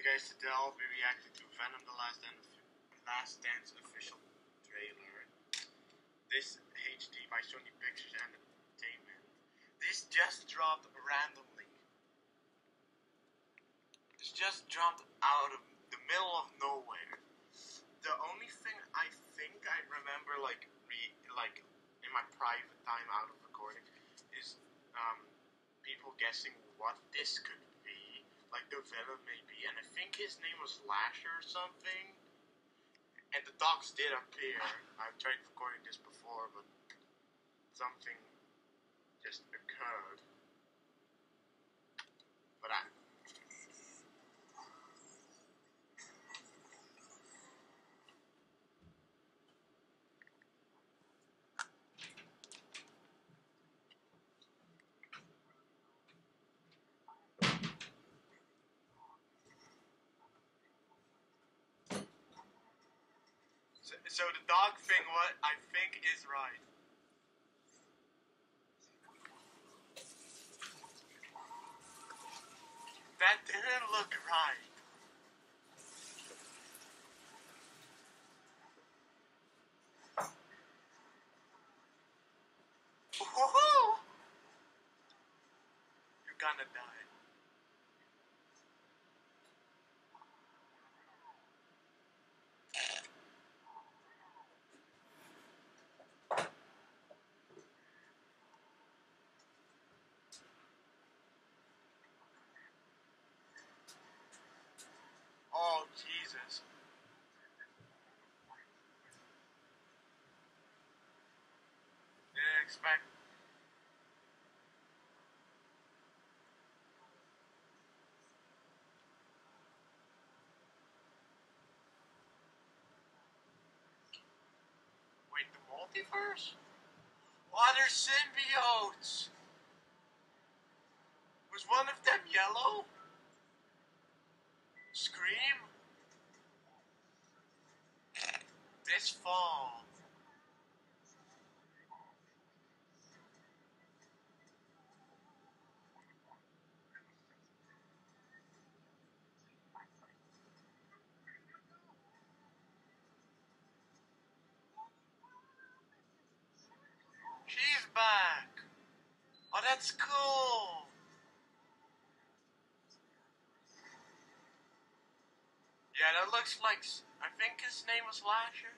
Hey guys, today I'll be reacting to Venom: The Last Dance, Last Dance official trailer. This HD by Sony Pictures Entertainment. This just dropped randomly. This just dropped out of the middle of nowhere. The only thing I think I remember, like, re, like in my private time out of recording, is um, people guessing what this could maybe, and I think his name was Lasher or something. And the dogs did appear. I've tried recording this before, but something just occurred. But I. So, so the dog thing, what I think is right. That didn't look right. Woohoo! You're gonna die. Oh. Didn't expect. Wait, the multiverse? Water symbiotes! Was one of them yellow? Scream? This fall. She's back. Oh, that's cool. Yeah, that looks like. I think his name was Lasher.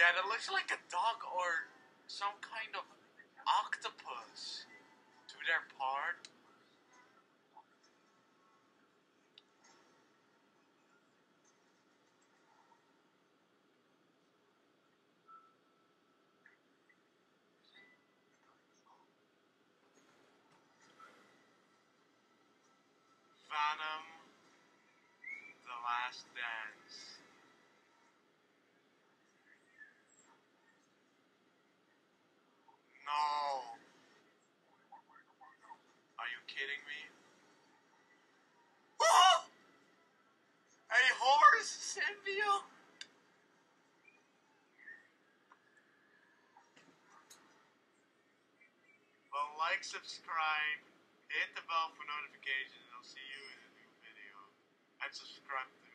Yeah, that looks like a dog or some kind of octopus. To their part. Venom, The Last Dance. Kidding me? Oh! A horse symbiote? Well, like, subscribe, hit the bell for notifications, and I'll see you in a new video. And subscribe to the